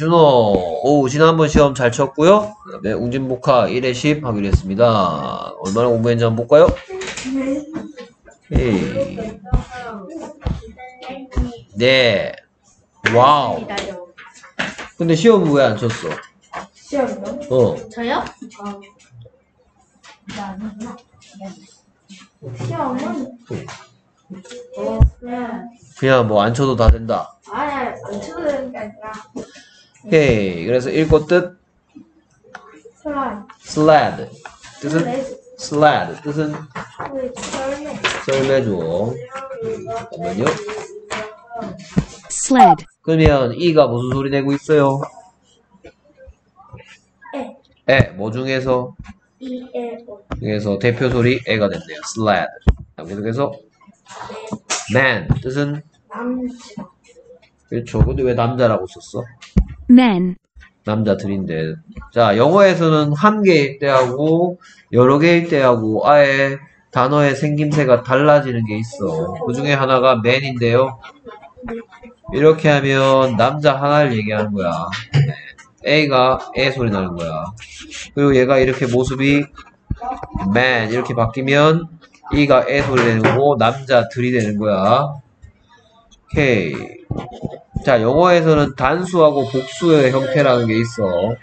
준호, 오, 지난번 시험 잘 쳤고요. 그다음에 웅진 복화 1회 10 하기로 했습니다. 얼마나 공부했는지 한번 볼까요? 오케이. 네. Wow. 근데 시험 왜 안 쳤어? 시험이요? 어. 저요? 시험은 어, 그냥 뭐 안 쳐도 다 된다. 아예 안 쳐도 오케이. 그래서 읽고 뜻 슬라임 sled. 뜻은 sled. 뜻은 설명 썰매죠. 잠깐만요. sled, 그러면 이가 무슨 소리 내고 있어요? 에 에, 뭐 중에서? 이 에오 중에서 대표 소리 에가 됐네요. sled. 자, 계속해서 man 뜻은 남자 그렇죠. 근데 왜 남자라고 썼어? Men, 남자들인데. 자, 영어에서는 한 개일 때하고 여러 개일 때하고 아예 단어의 생김새가 달라지는 게 있어. 그 중에 하나가 man인데요. 이렇게 하면 남자 하나를 얘기하는 거야. 네. A가 애 소리 나는 거야. 그리고 얘가 이렇게 모습이 man 이렇게 바뀌면 E가 애 소리 되는 거고 남자들이 되는 거야. 오케이. 자, 영어에서는 단수하고 복수의 형태라는 게 있어.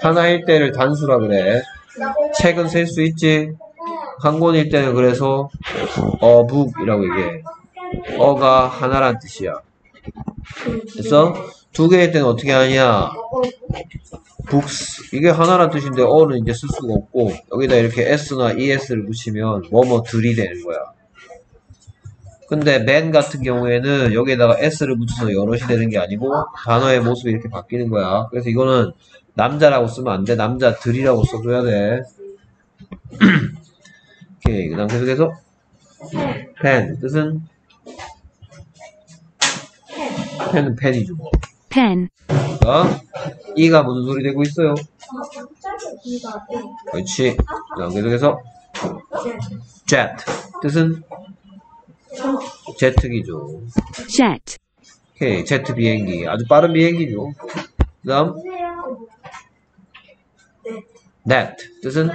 하나일 때를 단수라 그래. 책은 셀 수 있지. 한 권일 때는 그래서 어북이라고 얘기해. 어가 하나란 뜻이야. 그래서 두 개일 때는 어떻게 하냐? books 이게 하나란 뜻인데 어는 이제 쓸 수가 없고 여기다 이렇게 s나 es를 붙이면 뭐뭐들이 되는 거야. 근데 man 같은 경우에는 여기에다가 s를 붙여서 여럿이 되는 게 아니고 단어의 모습이 이렇게 바뀌는 거야. 그래서 이거는 남자라고 쓰면 안 돼. 남자들이라고 써줘야 돼. 오케이. 그 다음 계속해서 pen 뜻은 펜은 펜이죠. pen, 그러니까 이가 무슨 소리 되고 있어요? 그렇지. 그 다음 계속해서 jet 뜻은 제트기죠. jet, 오케이. 제트 비행기. 아주 빠른 비행기죠. 그 다음 net 뜻은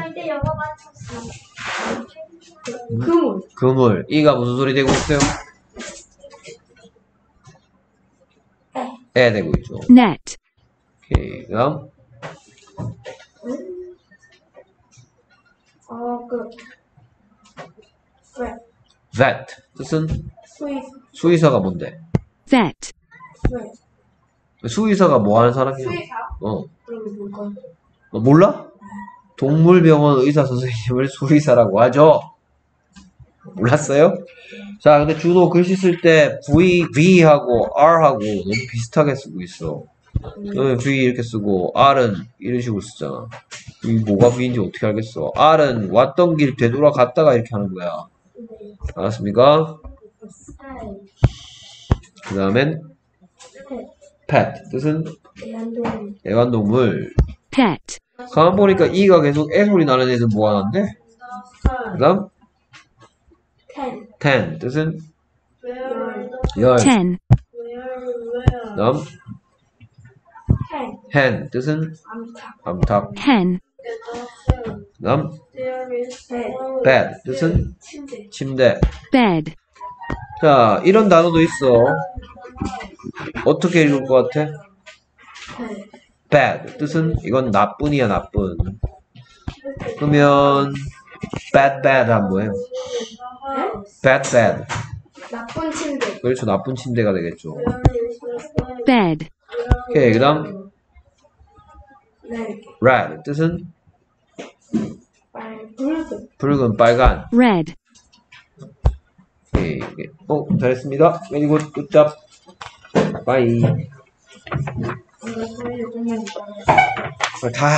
그물 그물. 이가 무슨 소리 되고 있어요? 에 되고 있죠. net, 오케이. 그 다음 어 그 왜 vet 뜻은 수입 수의사 가 뭔데? vet, 왜 수의사가 뭐 하는 사람이야? 수의사 어. 너 몰라? 동물병원 의사 선생님을 수의사라고 하죠. 몰랐어요? 자, 근데 준호 글씨 쓸 때 V, V하고 R하고 너무 비슷하게 쓰고 있어. 너는 V 이렇게 쓰고 R은 이런 식으로 쓰잖아. 이 뭐가 V인지 어떻게 알겠어? R은 왔던 길 되돌아갔다가 이렇게 하는 거야. 알았습니까? 그 다음엔 pet 뜻은 애완동물. pet, 가만 보니까 E가 계속 애 소리 나는 애들 뭐 하는데? 그 다음 텐 ten 뜻은 열 ten, 그 다음 텐 hen 뜻은 암탉 암탉. hen, 그 다음 배 bed 뜻은 침대 침대. bed, 자, 이런 단어도 있어. 어떻게 읽을 것 같아? bad 뜻은 이건 나쁜이야 나쁜. 그러면 bad bad 한번 해요. bad bad. 나쁜 침대 그렇죠 나쁜 침대가 되겠죠. bed, 오케이 그다음 네 red 뜻은 빨 붉은 붉은 빨간. red, 오케이. 어 잘했습니다. very good good job. 소리 조금만 다.